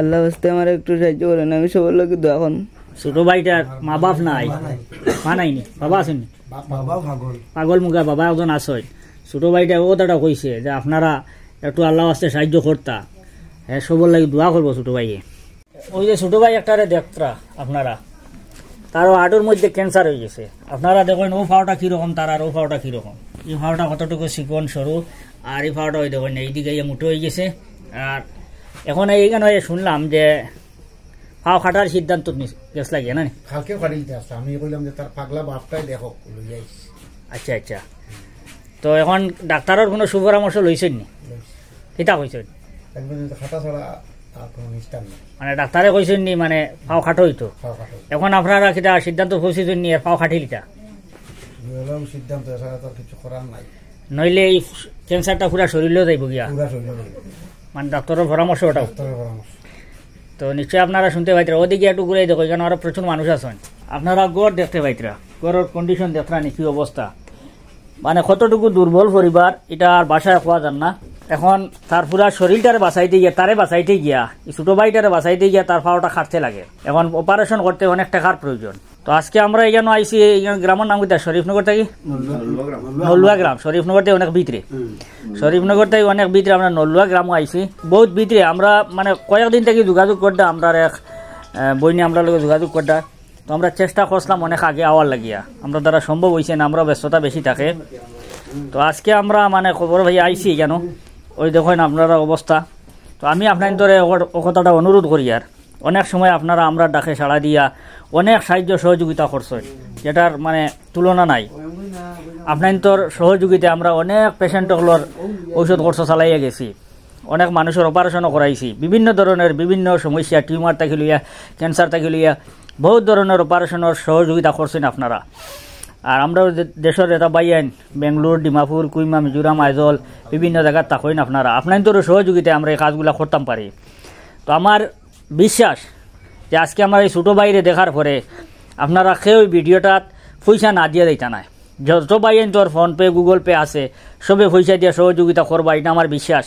আল্লাহ হস্তে আমার একটু সাহায্য করেন, আমি সবার লোক এখন ছোট ভাইটার মা বাপ নাই, মা নাইনি, বাবা আসেনি পাগল মুখা বাবা একজন আসয় ছোট ভাইটা ও দাদা কইছে যে আপনারা একটু আল্লাহ আসতে সাহায্য করতা। হ্যাঁ সবর লাগি দোয়া করব ছোট ভাইয়ে। ওই যে ছোট ভাই একটারে দেখতরা আপনারা, তারও হাঁটুর মধ্যে ক্যান্সার হয়ে গেছে। আপনারা দেখেন ও ফাওটা কীরকম, তার আর ও ফাওটা কীরকম। এই ফাওটা কতটুকু চিকন সরু, আর এই ফাওটা ওই দেখেন, এইদিকে ইয়ে মুঠো হয়ে গেছে, আর এখন এইখানে শুনলাম যে ফাও খাটার সিদ্ধান্ত গেছ লাগে না বাড়ি দিতে আসছে। আমি কইলাম যে তার পাগলা বাপটাই দেখো আচ্ছা আচ্ছা। তো এখন ডাক্তারের কোনো সুপরামর্শ লইছেন নি? কিতা কইছেন খাতা ছাড়া মানে ডাক্তারে কইছেন নি মানে পাও খাটো হইতো। এখন আপনারা কিতা সিদ্ধান্ত পৌঁছেছেন নি আর পাও খাটিলিটা হলাম সিদ্ধান্ত এছাড়া তোর কিছু করার নাই। নইলে এই ক্যান্সারটা পুরা শরীরেও যাইব গিয়া। পুরা শরীর মানে ডাক্তারের পরামর্শ ওটাও তো নিশ্চয়ই আপনারা শুনতে পাইতরা। ওদিকে একটু ঘুরে দেখো এখানে আরও প্রচুর মানুষ আছেন। আপনারা গড় দেখতে পাইতরা। গড়ের কন্ডিশন দেখরা নি কি অবস্থা মানে কতটুকু দুর্বল পরিবার এটা আর বাসায় খোয়া যান না। এখন তার পুরা শরীরটারে বাঁচাইতে গিয়া, তারে বাঁচাইতে গিয়া ছোট ভাইটারে বাঁচাইতে গিয়া তার পাওয়াটা খাটতে লাগে। এখন অপারেশন করতে অনেক টাকার প্রয়োজন। তো আজকে আমরা এখানে আইসি গ্রামের নাম কোথায় শরীফনগর থেকে? নলুয়া গ্রাম। শরীফনগর থেকে অনেক ভিতরে। শরীফনগর থেকে অনেক ভিতরে আমরা নলুয়া গ্রামও আইসি বহুত ভিতরে আমরা মানে কয়েকদিন থেকে যোগাযোগ করতে আমরা এক বইনি আমরা লোক যোগাযোগ করতে তো আমরা চেষ্টা করছিলাম অনেক আগে আওয়ার লাগিয়া। আমরা দ্বারা সম্ভব হয়েছে না আমরা ব্যস্ততা বেশি থাকে। তো আজকে আমরা মানে খবর ভাই আইসি কেন ওই দেখেন আপনারা অবস্থা। তো আমি আপনার ও কথাটা অনুরোধ করি আর। অনেক সময় আপনারা আমরা ডাকে সাড়া দিয়া অনেক সাহায্য সহযোগিতা করছেন যেটার মানে তুলনা নাই। আপনার সহযোগিতা আমরা অনেক পেশেন্টগুলোর ঔষধ খরচ চালাইয়া গেছি। অনেক মানুষের অপারেশনও করাইছি। বিভিন্ন ধরনের বিভিন্ন সমস্যা টিউমার থাকি লইয়া ক্যান্সার থাকি লইয়া, বহুত ধরনের অপারেশনের সহযোগিতা করছেন আপনারা। আর আমরা দেশের এটা বাইয়ান বেঙ্গলোর ডিমাপুর কুইমা মিজোরাম আইজল, বিভিন্ন জায়গার তাকইন আপনারা আপনাদের সহযোগিতায় আমরা এই কাজগুলো করতাম পারি। তো আমার বিশ্বাস যে আজকে আমার এই ছোটো বাইরে দেখার পরে আপনারা কেউ ভিডিওটাত পয়সা না দিয়ে দিতা নাই। যত বাইন তোর ফোনপে গুগল পে আছে সবে পয়সা দিয়ে সহযোগিতা করবা এটা আমার বিশ্বাস।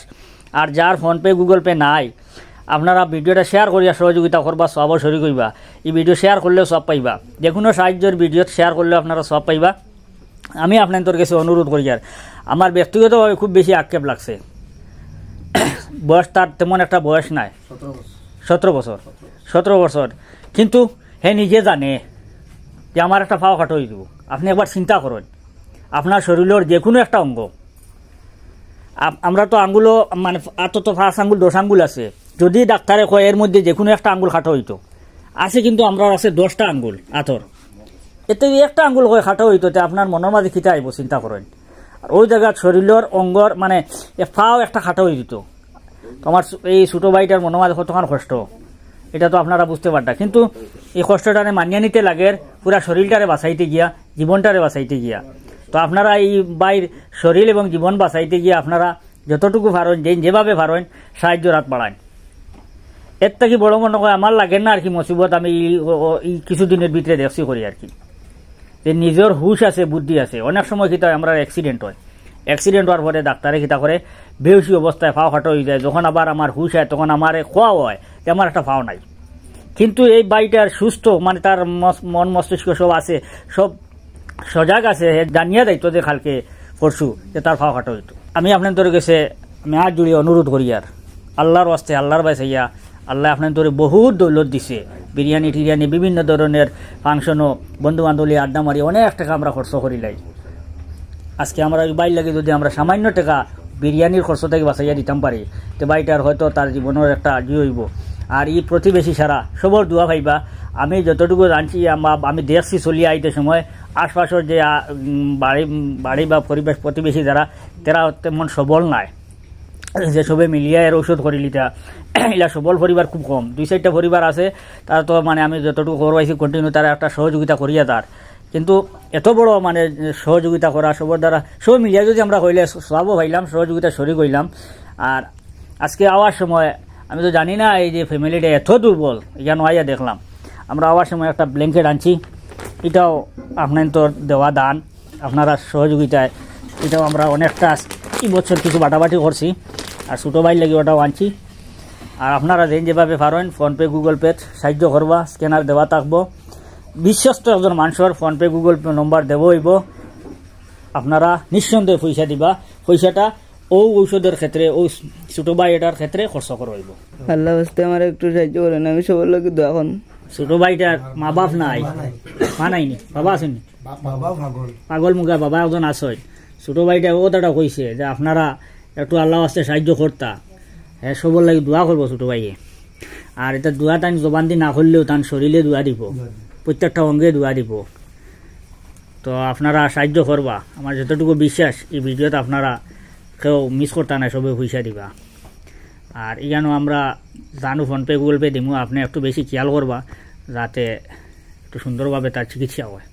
আর যার ফোনপে গুগল পে নাই আপনারা ভিডিওটা শেয়ার করিয়া সহযোগিতা করবা সবও সরি করবা এই ভিডিও শেয়ার করলেও সব পাইবা। যে কোনো সাহায্যের ভিডিও শেয়ার করলেও আপনারা সব পাইবা। আমি আপনাদের কাছে অনুরোধ করি আর আমার ব্যক্তিগতভাবে খুব বেশি আক্ষেপ লাগছে। বয়স তার তেমন একটা বয়স নাই। সতেরো বছর। সতেরো বছর। কিন্তু হে নিজে জানে যে আমার একটা ফাও খাটো হয়ে যাব। আপনি একবার চিন্তা করেন। আপনার শরীরের যে কোনো একটা অঙ্গ। আমরা তো আঙ্গুলও মানে আত তো ফার্স্ট আঙ্গুল দশ আঙ্গুল আছে। যদি ডাক্তারে কয়, এর মধ্যে যে কোনো একটা আঙ্গুল খাটো হইতো। আছে কিন্তু আমরা আছে দশটা আঙ্গুল, আতর। এতে একটা আঙ্গুল কয় খাটো হইতো, তে আপনার মনের মাঝে খিতে আইব চিন্তা করেন। আর ওই জায়গাত শরীরের অঙ্গর মানে ফাও একটা খাটো হয়ে দিত। তোমার এই ছোটো ভাইটার মনের মাঝে কতক্ষণ কষ্ট? এটা তো আপনারা বুঝতে পারটা কিন্তু এই কষ্টটারে মানিয়ে নিতে লাগে, পুরা শরীরটারে বাঁচাইতে গিয়া, জীবনটারে বাঁচাইতে গিয়া। তো আপনারা এই বাইর শরীর এবং জীবন বাঁচাইতে গিয়ে আপনারা যতটুকু পারেন যে যেভাবে পারেন সাহায্য রাত বাড়ান। এর থেকে বড় মনে হয় আমার লাগে না আর কি মুসিবত, আমি এই- কিছুদিনের ভিতরে দেখছি করি আর কি। যে নিজের হুশ আছে, বুদ্ধি আছে। অনেক সময় কিতা আমরা অ্যাক্সিডেন্ট হয়। অ্যাক্সিডেন্ট হওয়ার পরে ডাক্তারে কিতা করে বেউসি অবস্থায় ফাও খাটো হয়ে যায়। যখন আবার আমার হুশ হয়, তখন আমার খোয়া হয়, যে আমার একটা ফাও নাই। কিন্তু এই বাড়িটার সুস্থ মানে তার মন মস্তিষ্ক সব আছে, সব সজাগ আছে জানিয়ে দায়িত্ব যে খালকে পরশু, যে তার ফাও খাটো হইতো। আমি আপনাদের কাছে, আমি আজ জুড়ে অনুরোধ করি আর। আল্লাহর ওয়াস্তে, আল্লাহর বাইসে ইয়া আল্লাহ আপনার তোরে বহুত দৌলত দিছে। বিরিয়ানি, টিরিয়ানি, বিভিন্ন ধরনের ফাংশনও বন্ধু বান্ধবী আড্ডা মারি অনেক টাকা আমরা খরচ করি লাই। আজকে আমরা ওই বাইর লাগে যদি আমরা সামান্য টাকা বিরিয়ানির খরচ থেকে বাঁচাইয়া দিতাম পারি, তো বাড়িটার হয়তো তার জীবনের একটা জি হইব। আর ই প্রতিবেশী সারা, সবর দোয়া ভাইবা আমি যতটুকু জানছি, আমি দেখছি চলিয়ে আইতে সময়, আশপাশের যে বাড়ি বাড়ি বা পরিবেশ প্রতিবেশী যারা, তারা তেমন সবল নাই। যে সবে মিলিয়া এর ঔষধ করি লিটা এলা সবল পরিবার খুব কম। দুই চারটা পরিবার আছে, তার তো মানে আমি যতটুকু খবর পাইছি কন্টিনিউ তারা একটা সহযোগিতা করিয়া তার। কিন্তু এত বড় মানে সহযোগিতা করা, সবার দ্বারা, সব মিলিয়া যদি আমরা কইলে সবও ভাইলাম সহযোগিতা সরি কইলাম। আর আজকে আওয়ার সময়, আমি তো জানি না এই যে ফ্যামিলিটা এত দুর্বল এখানে আইয়া দেখলাম। আমরা আওয়ার সময় একটা ব্ল্যাঙ্কেট আনছি, এটাও আপনার তো দেওয়া দান, আপনারা সহযোগিতায়, এটাও আমরা অনেকটা, এই বছর কিছু বাটাবাটি করছি। আর ছোটো ভাই লাগি ওটাও আনছি। আর আপনারা যেন যেভাবে পারেন ফোনপে গুগল পে সাহায্য করবা স্ক্যানার দেওয়া থাকব। বিশ্বস্ত একজন মানুষের ফোনপে গুগল পে নম্বর দেব হইব। আপনারা নিঃসন্দেহে পয়সা দিবা। পয়সাটা ও ঔষধের ক্ষেত্রে ও ছোট ভাই এটার ক্ষেত্রে খরচ করা হইব। আল্লাহ হস্তে আমার একটু সাহায্য করেন আমি সবার লোকে করুন। ছোট ভাইটার মা বাপ নাই মা নাইনি বাবা আসেনি পাগল। মুগা বাবা একজন আসয় ছোট ভাইটা ও দাদা কইছে যে আপনারা একটু আল্লাহ আসতে সাহায্য করতা। হ্যাঁ সবর লাগে দোয়া করব ছোট ভাইয়ে। আর এটা দোয়া তান জবান দি না করলেও তান শরীরে দোয়া দিব। প্রত্যেকটা অঙ্গে দোয়া দিব। তো আপনারা সাহায্য করবা। আমার যতটুকু বিশ্বাস, এই ভিডিওতে আপনারা কেউ মিস করতা না, সবে পয়সা দিবা। আর এখানেও আমরা জানু ফোনপে গুগল পে দিমু। আপনি একটু বেশি খেয়াল করবা, যাতে একটু সুন্দরভাবে তার চিকিৎসা হয়।